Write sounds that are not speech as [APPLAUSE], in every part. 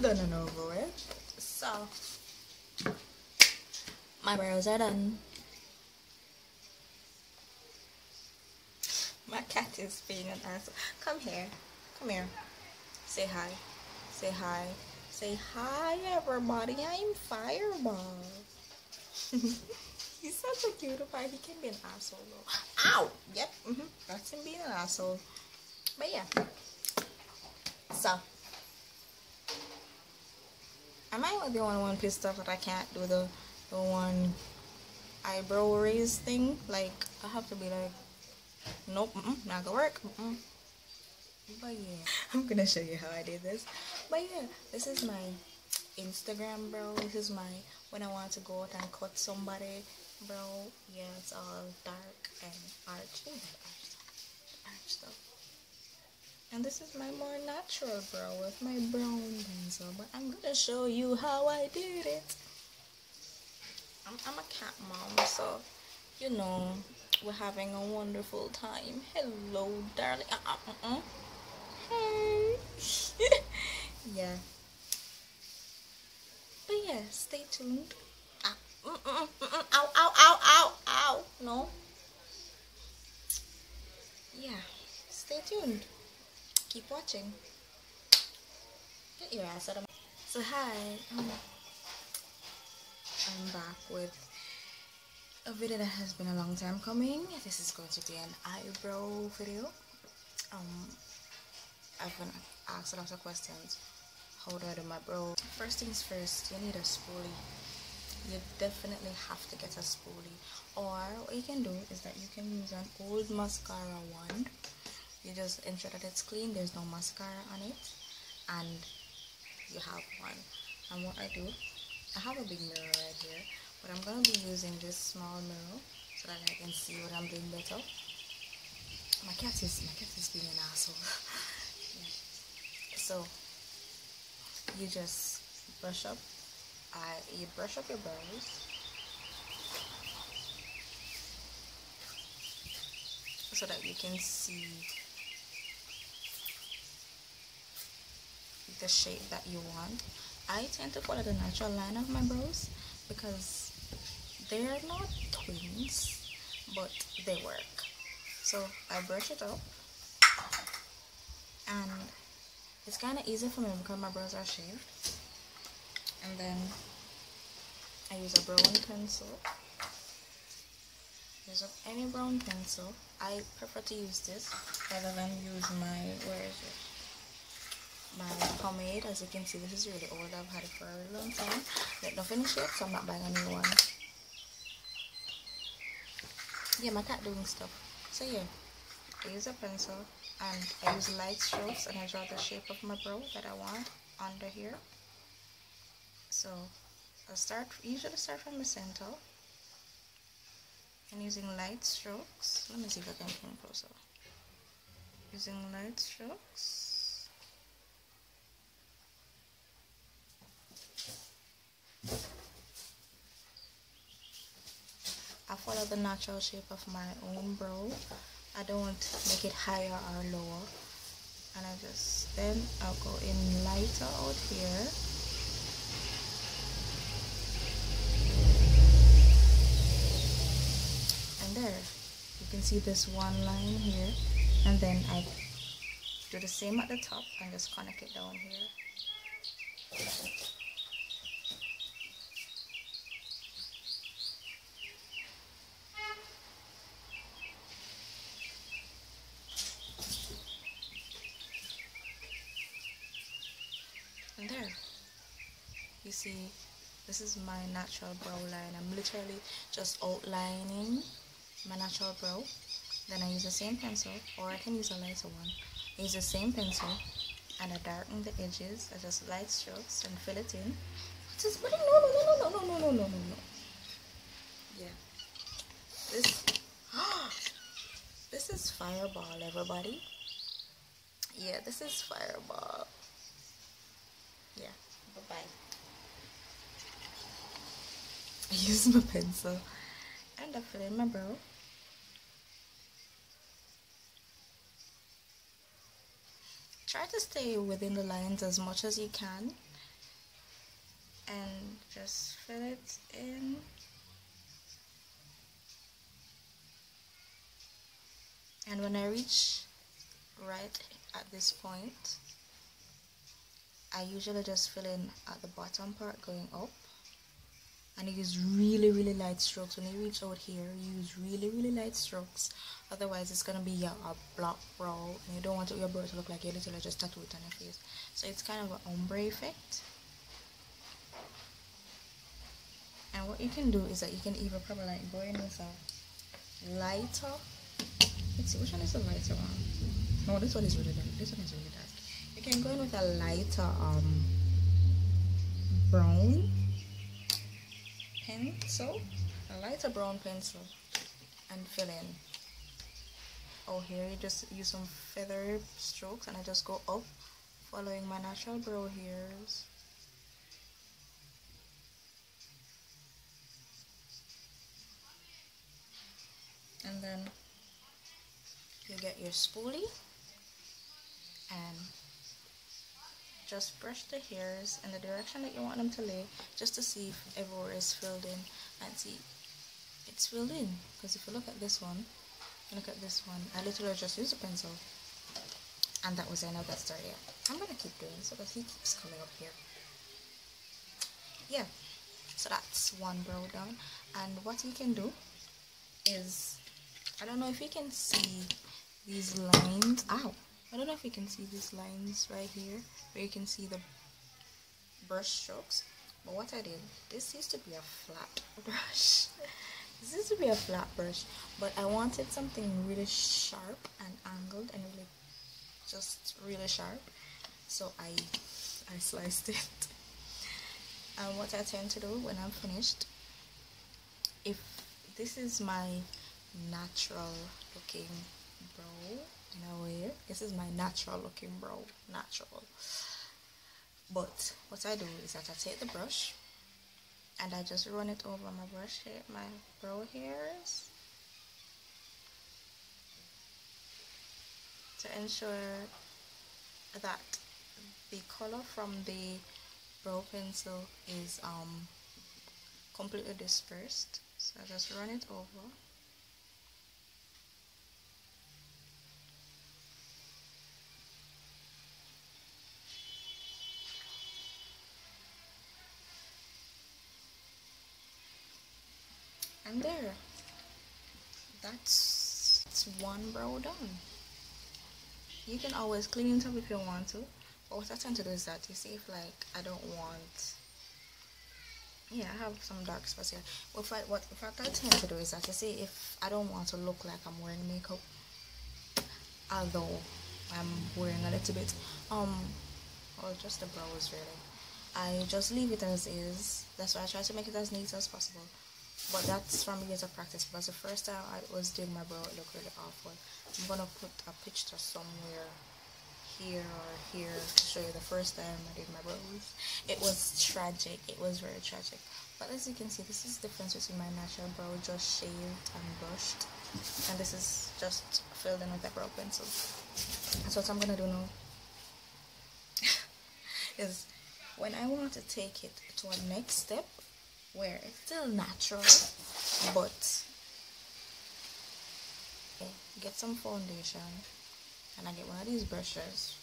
done and over with. So, my brows are done. My cat is being an asshole. Come here. Come here. Say hi. Say hi. Say hi, everybody. I'm Fireball. [LAUGHS] He's such a cute pie. He can be an asshole, though. Ow! Yep. Mm -hmm. That's him being an asshole. But yeah. So. I the only one pissed off that I can't do the, the one eyebrow raise thing? Like, I have to be like, Nope, mm -mm, not gonna work. Mm but yeah, [LAUGHS] I'm gonna show you how I did this. But yeah, this is my Instagram, bro. This is my when I want to go out and cut somebody, bro. Yeah, it's all dark and arch. arch, arch stuff. And this is my more natural, brow with my brown pencil. But I'm gonna show you how I did it. I'm, I'm a cat mom, so you know we're having a wonderful time. Hello, darling. Uh, uh, uh, uh. Hey. [LAUGHS] yeah. But yeah, stay tuned. Mm, mm, mm, mm, ow, ow, ow, ow, ow. No. Yeah, stay tuned. Keep watching. Get your ass out of my... So hi, um, I'm back with a video that has been a long time coming. This is going to be an eyebrow video. Um, I've been asked a lot of questions. How do I do my brow? First things first, you need a spoolie. You definitely have to get a spoolie. Or what you can do is that you can use an old mascara wand. You just ensure that it's clean, there's no mascara on it, and you have one. And what I do, I have a big mirror right here but I'm going to be using this small mirror so that I can see what I'm doing better. My cat is, my cat is being an asshole. yeah. [LAUGHS] So, you just brush up, uh, you brush up your brows. So that you can see the shape that you want. I tend to follow the natural line of my brows because they're not twins but they work. So I brush it up. And it's kind of easy for me because my brows are shaved. And then I use a brown pencil. Use any brown pencil. I prefer to use this rather than use my where is it my pomade as you can see this is really old. I've had it for a really long time. Yet not finished yet so I'm not buying a new one. Yeah my cat doing stuff. So yeah. I use a pencil and I use light strokes and I draw the shape of my brow that I want under here. So I'll start usually start from the center. And using light strokes let me see if I can come closer. Using light strokes I follow the natural shape of my own brow. I don't make it higher or lower. And I just, then I'll go in lighter out here. And there, you can see this one line here. And then I do the same at the top and just connect it down here. and there you see this is my natural brow line. I'm literally just outlining my natural brow. Then I use the same pencil or I can use a lighter one. I use the same pencil and I darken the edges. I just light strokes and fill it in. No no no no no no no no no no no. Yeah. This [GASPS] this is fireball everybody. Yeah this is fireball. Yeah. Bye bye [LAUGHS] Use my pencil. And I fill in my brow try to stay within the lines as much as you can. And just fill it in. And when I reach right at this point I usually just fill in at the bottom part going up and use really really light strokes. When you reach out here use really really light strokes. Otherwise it's gonna be a, a block brow and you don't want your brow to look like you literally just tattoo it on your face. So it's kind of an ombre effect. And what you can do is that you can either probably like go in with a lighter let's see which one is the lighter one? No this one is really dark. This one is really dark. You can go in with a lighter um brown pencil a lighter brown pencil and fill in. Oh here you just use some feather strokes and I just go up following my natural brow hairs. And then you get your spoolie and just brush the hairs in the direction that you want them to lay just to see if everywhere is filled in. And see it's filled in because if you look at this one look at this one I literally just used a pencil. And that was the end that story. I'm gonna keep doing so that he keeps coming up here. Yeah so that's one brow down. And what you can do is I don't know if you can see these lines. Ow I don't know if you can see these lines right here where you can see the brush strokes but what I did this used to be a flat [LAUGHS] brush. This used to be a flat brush but I wanted something really sharp and angled and really just really sharp. So I I sliced it. [LAUGHS] And what I tend to do when I'm finished if this is my natural looking brow this is my natural looking brow natural. But what I do is that I take the brush and I just run it over my brush hair, my brow hairs to ensure that the color from the brow pencil is um, completely dispersed. So I just run it over there. That's, that's one brow done. You can always clean it up if you want to. But what I tend to do is that you see if like I don't want yeah I have some dark spots here. But if I, what if I tend to do is that you see if I don't want to look like I'm wearing makeup although I'm wearing a little bit um or just the brows really I just leave it as is. That's why I try to make it as neat as possible but that's from years of practice. Because the first time I was doing my brow it looked really awful. I'm gonna put a picture somewhere here or here to show you the first time I did my brows it was tragic. It was very tragic. But as you can see this is the difference between my natural brow just shaved and brushed. And this is just filled in with a brow pencil. That's what I'm gonna do now. [LAUGHS] Is when I want to take it to a next step where it's still natural but okay, get some foundation. And I get one of these brushes.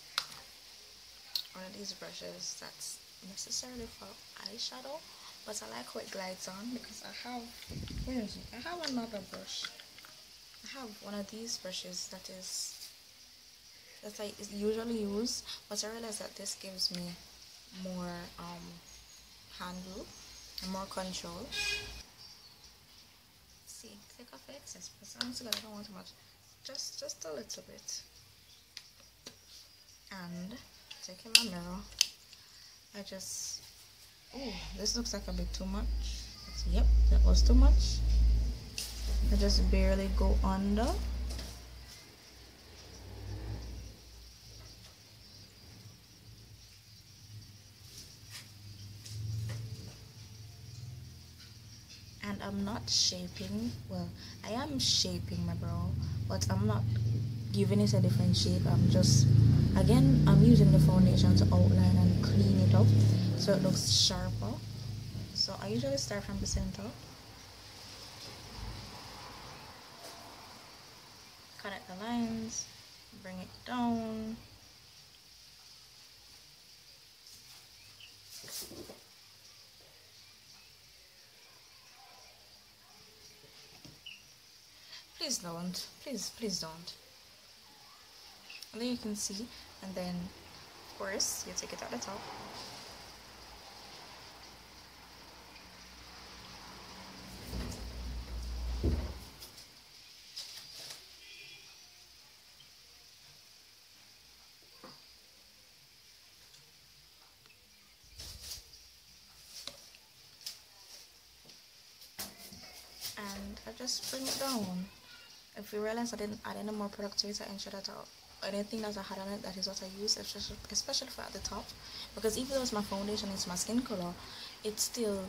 One of these brushes that's necessarily for eyeshadow but I like how it glides on because I have where is it? I have another brush. I have one of these brushes that is that I usually use but I realize that this gives me more um, handle more control. See, take off the excess, but still I don't want too much. Just just a little bit. And taking my mirror, I just oh this looks like a bit too much. Yep, that was too much. I just barely go under. I'm not shaping well I am shaping my brow but I'm not giving it a different shape. I'm just again I'm using the foundation to outline and clean it up so it looks sharper. So I usually start from the center. Connect the lines bring it down please don't. Please please don't. And then you can see and then of course you take it at the top. And I just bring it down if you realize I didn't add any more product to it, I ensure that I, anything that I had on it that is what I use especially, especially for at the top because even though it's my foundation it's my skin color it still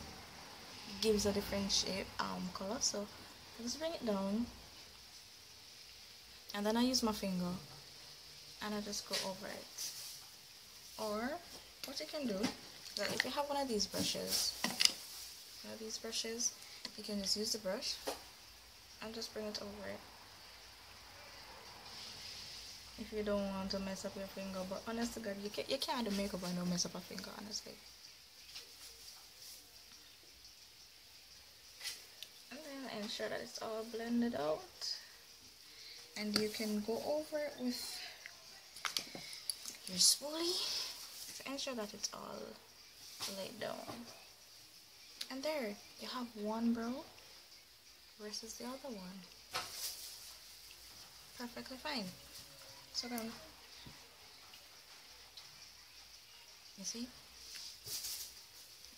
gives a different shape um color. So I just bring it down. And then I use my finger. And I just go over it. Or what you can do is that if you have one of these brushes one of these brushes you can just use the brush and just bring it over it if you don't want to mess up your finger but honestly god you can't, you can't do makeup and don't mess up a finger honestly. And then ensure that it's all blended out. And you can go over it with your spoolie. To ensure that it's all laid down. And there you have one brow versus the other one. Perfectly fine so then you see?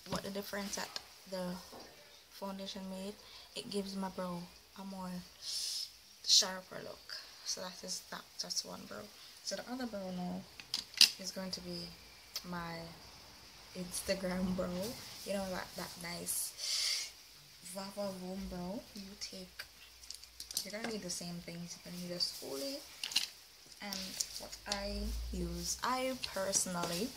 What the difference that the foundation made it gives my brow a more sharper look. So that is that that's one brow. So the other brow now is going to be my Instagram [LAUGHS] brow. You know that that nice Vava Room brow. You take you're gonna need the same things. You're gonna need a spoolie and what I use I personally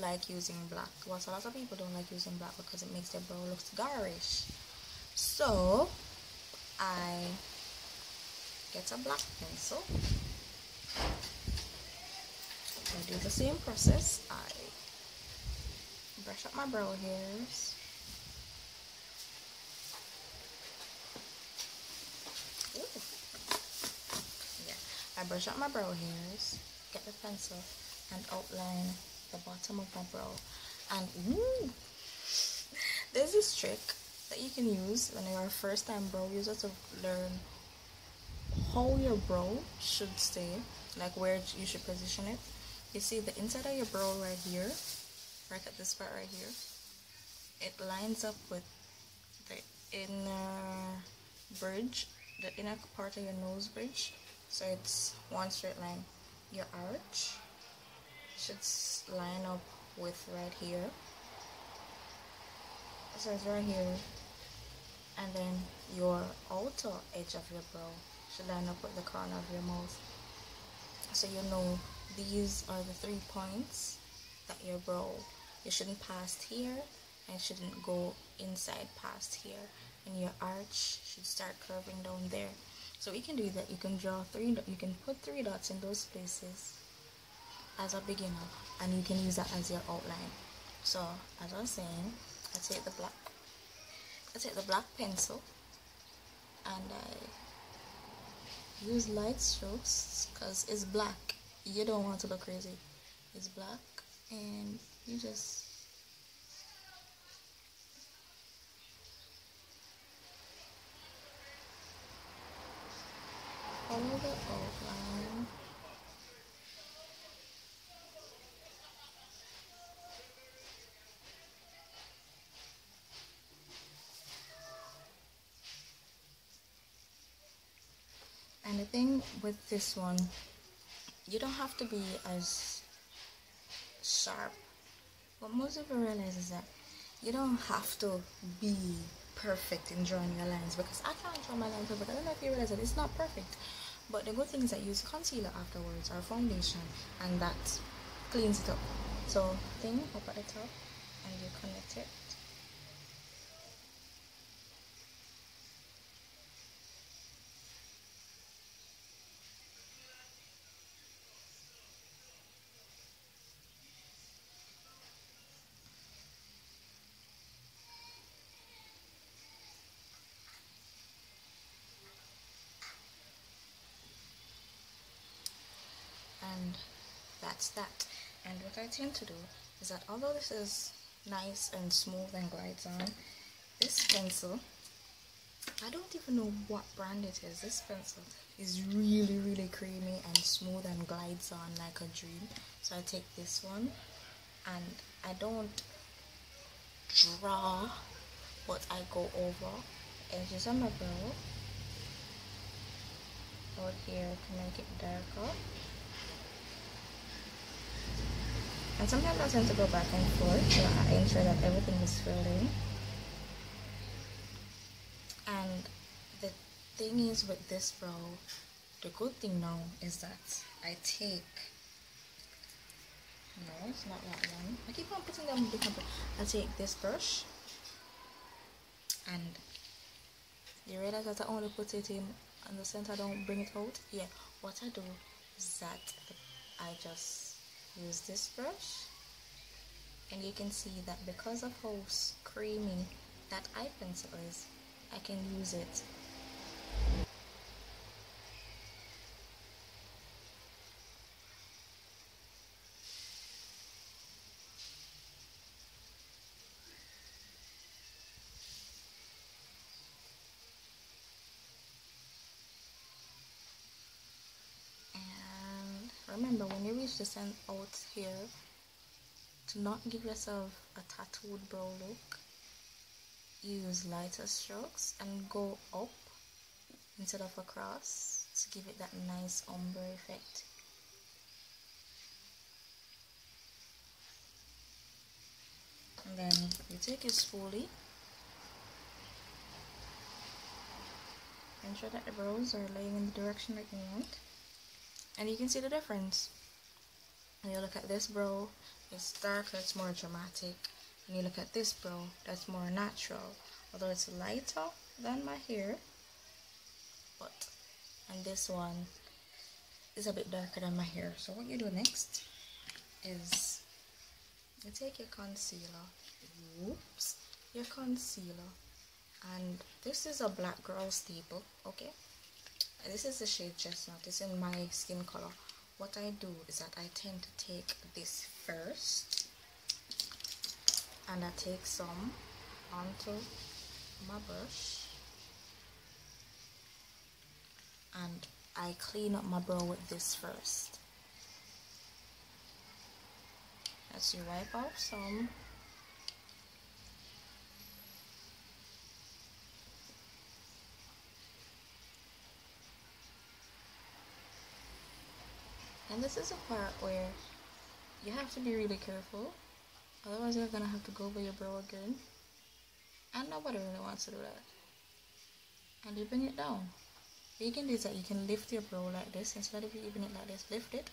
like using black well a lot of people don't like using black because it makes their brow look garish so I get a black pencil I do the same process I brush up my brow hairs. Ooh. I brush out my brow hairs, get the pencil, and outline the bottom of my brow. And ooh, [LAUGHS] there's this trick that you can use when you're a first time brow user to learn how your brow should stay, like where you should position it. You see the inside of your brow right here right at this part right here it lines up with the inner bridge the inner part of your nose bridge so it's one straight line. Your arch should line up with right here. So it's right here. And then your outer edge of your brow should line up with the corner of your mouth. So you know these are the three points that your brow you shouldn't pass here and shouldn't go inside past here. And your arch should start curving down there so you can do that. You can draw three you can put three dots in those places as a beginner and you can use that as your outline. So as I was saying I take the black I take the black pencil and I use light strokes because it's black. You don't want to look crazy. It's black and you just and the thing with this one you don't have to be as sharp what most people realize is that you don't have to be perfect in drawing your lines because I can't draw my lines perfect. I don't know if you realize that it's not perfect. But the good thing is that use concealer afterwards or foundation and that cleans it up. So thing up at the top and you connect it and that's that. And what I tend to do is that although this is nice and smooth and glides on this pencil I don't even know what brand it is. This pencil is really really creamy and smooth and glides on like a dream. So I take this one and I don't draw but I go over. Edges on my brow. Out here to make it darker and sometimes I tend to go back and forth to ensure that everything is filled in and the thing is with this brow the good thing now is that I take no it's not that one. I keep on putting them different I take this brush and you realize that I only put it in on the center I don't bring it out? Yeah what I do is that I just use this brush. And you can see that because of how creamy that eye pencil is I can use it the center out here to not give yourself a tattooed brow look. Use lighter strokes and go up instead of across to give it that nice ombre effect. And then you take your spoolie ensure that the brows are laying in the direction that you want. And you can see the difference and you look at this brow it's darker it's more dramatic. And you look at this brow that's more natural. Although it's lighter than my hair but and this one is a bit darker than my hair. So what you do next is you take your concealer. Whoops your concealer. And this is a black girl staple okay? This is the shade chestnut. It's in my skin color what I do is that I tend to take this first and I take some onto my brush and I clean up my brow with this first. As you wipe off some and this is a part where you have to be really careful. Otherwise you're gonna have to go over your brow again. And nobody really wants to do that. And you bring it down. What you can do is that you can lift your brow like this. Instead of you even it like this lift it.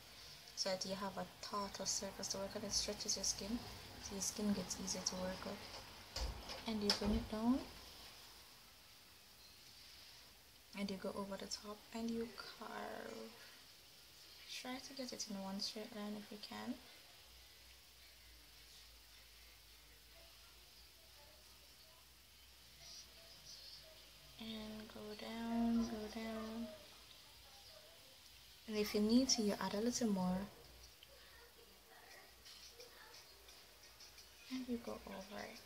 So that you have a taut surface to work on. It stretches your skin. So your skin gets easier to work with and you bring it down. And you go over the top. And you carve try to get it in one straight line if you can. And go down go down. And if you need to you add a little more. And you go over it.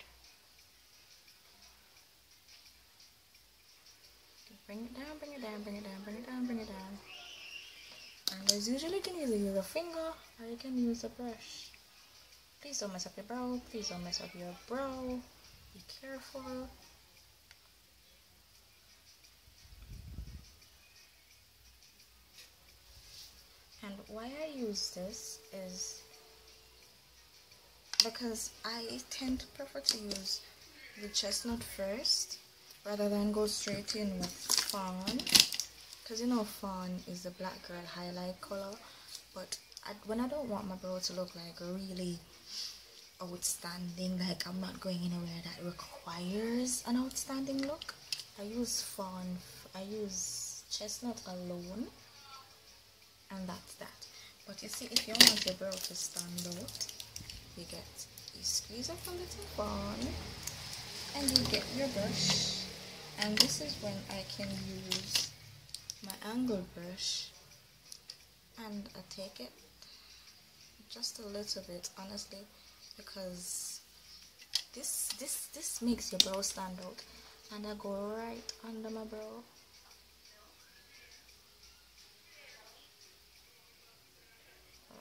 Bring it down bring it down bring it down bring it down bring it down as usually you can either use a finger or you can use a brush. Please don't mess up your brow. Please don't mess up your brow. Be careful. And why I use this is because I tend to prefer to use the chestnut first rather than go straight in with fawn because you know fawn is the black girl highlight color but I, when I don't want my brow to look like really outstanding like I'm not going anywhere that requires an outstanding look. I use fawn I use chestnut alone and that's that. But you see if you want your brow to stand out you get you squeeze up a little fawn and you get your brush. And this is when I can use my angle brush and I take it just a little bit honestly because this this this makes your brow stand out and I go right under my brow.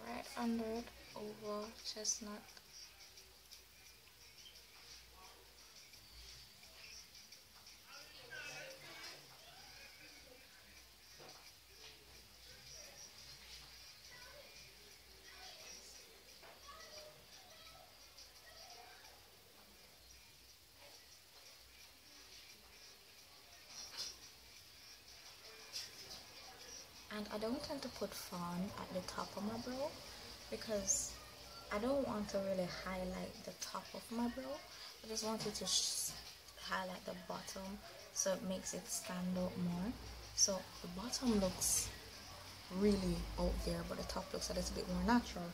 Right under it over chestnut and I don't tend to put fawn at the top of my brow because I don't want to really highlight the top of my brow I just wanted to highlight the bottom so it makes it stand out more. So the bottom looks really out there but the top looks a little bit more natural.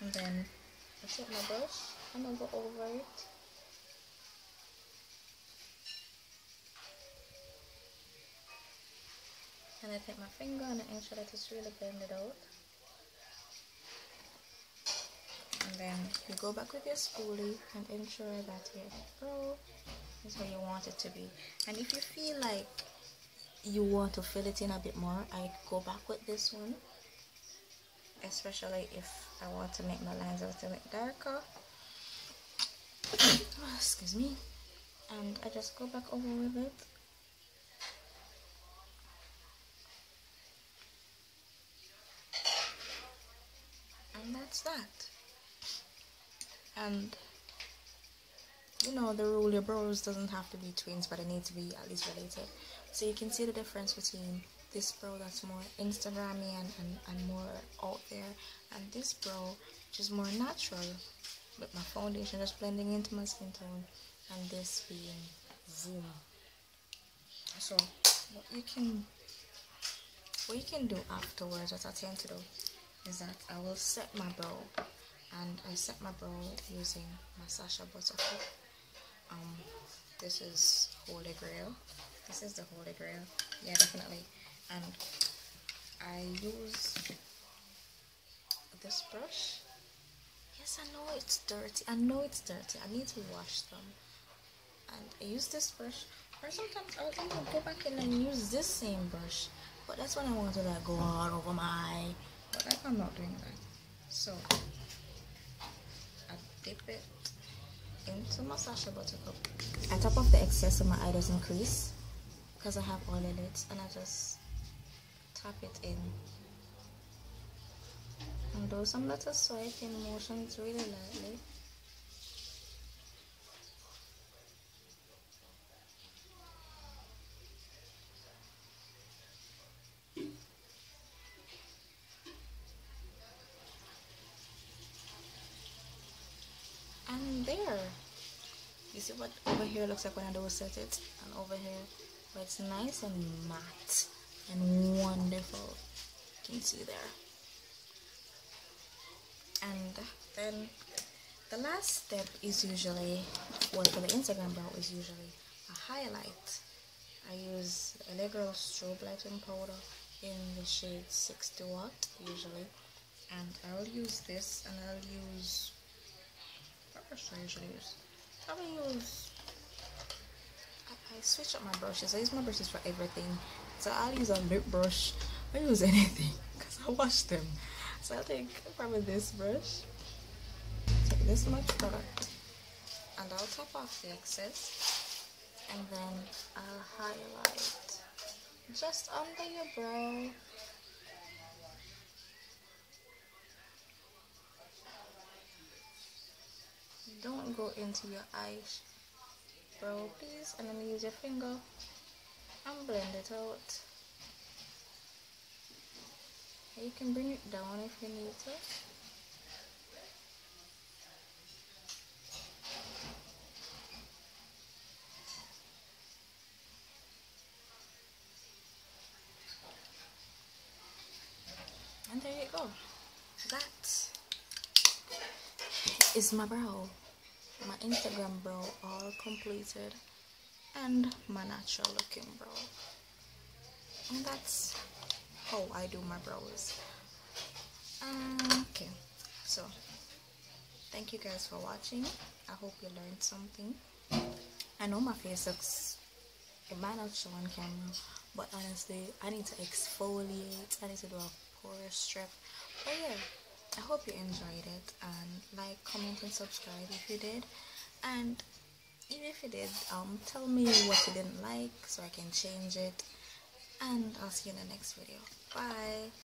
And then I take my brush and I go over it and I take my finger and I ensure that it's really blended out and then you go back with your spoolie and ensure that your brow is where you want it to be. And if you feel like you want to fill it in a bit more I go back with this one. Especially if I want to make my lines a little bit darker. [COUGHS] Oh, excuse me. And I just go back over with it that's that? And you know the rule your brows doesn't have to be twins but it needs to be at least related. So you can see the difference between this brow that's more instagrammy and, and, and more out there and this brow which is more natural with my foundation just blending into my skin tone and this being zoom. So what you can what you can do afterwards what I tend to do is that I will set my brow and I set my brow using my Sacha Buttercup. Um this is Holy Grail. This is the Holy Grail. Yeah definitely. And I use this brush. Yes I know it's dirty. I know it's dirty. I need to wash them. And I use this brush or sometimes I'll even go back in and use this same brush. But that's when I want to like go all over my but like I'm not doing that so I dip it into my Sacha Buttercup. I top off the excess so my eye doesn't crease because I have oil in it and I just tap it in. And do some little swiping motions really lightly what over here looks like when I do set it. And over here but it's nice and matte and wonderful. You can see there. And then the last step is usually well for the Instagram brow is usually a highlight. I use LA Girl strobe lighting powder in the shade 60 watt usually. And I'll use this and I'll use what brush I usually use I use I, switch up my brushes. I use my brushes for everything. So I'll use a lip brush. I use [LAUGHS] anything because I wash them. So I'll take probably this brush. Take this much product and I'll top off the excess and then I'll highlight just under your brow don't go into your eyes. Bro please and then use your finger. And blend it out. You can bring it down if you need to. And there you go. That is my brow my Instagram brow all completed and my natural looking brow and that's how I do my brows. Um, okay so thank you guys for watching. I hope you learned something. I know my face looks it might not show on camera but honestly i need to exfoliate. I need to do a pore strip. But yeah i hope you enjoyed it and like comment and subscribe if you did. And even if you did um tell me what you didn't like so i can change it. And i'll see you in the next video. Bye